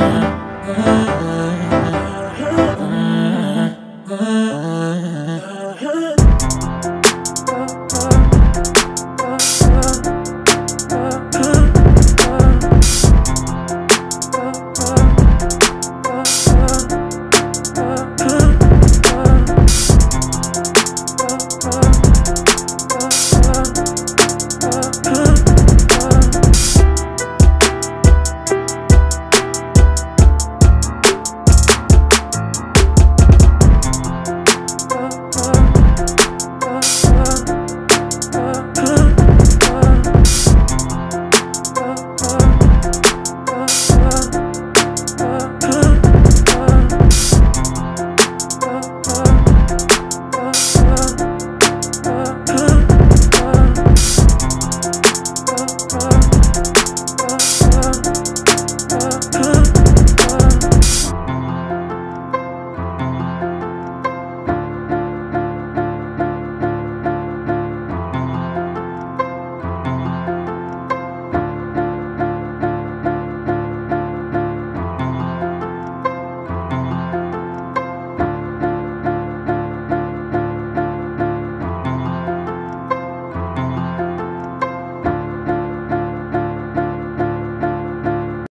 oh, ah.